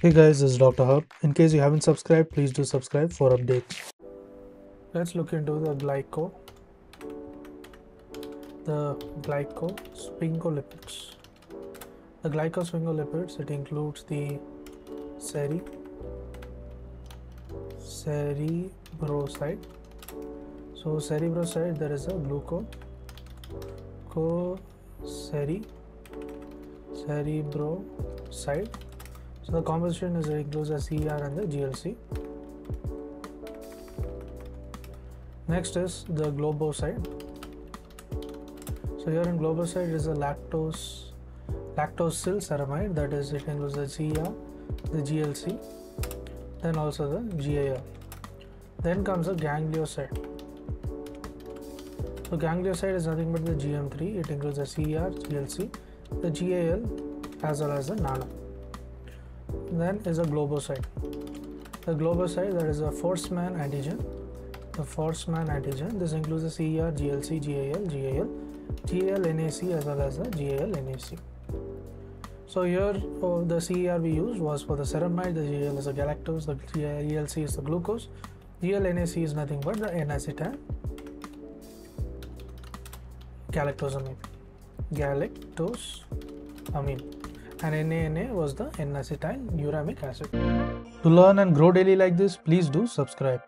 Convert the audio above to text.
Hey guys, this is Dr. HUB. In case you haven't subscribed, please do subscribe for updates. Let's look into the glyco, the glycosphingolipids. The glycosphingolipids it includes the seri, cerebroside. So cerebroside there is a gluco, co seri, cerebroside. So the composition is includes the CR and the GLC. Next is the globoside. So here in globoside is a lactose lactosyl ceramide that is it includes the CR, the GLC, then also the GAL. Then comes the ganglioside. So ganglioside is nothing but the GM3. It includes the CR, GLC, the GAL as well as the NANA. Then is a globoside. The globoside that is a Forssman antigen. The Forssman antigen. This includes the CR, GLC, GAL, GAL, GAL NAC as well as the GAL NAC. So here uh, the CER we used was for the ceramide, the GL is the galactose, the GLC is the glucose, GL NAC is nothing but the N-acetyl galactosamine, galactosamine, and NaNA was the N-acetyl neuraminic acid. To learn and grow daily like this, please do subscribe.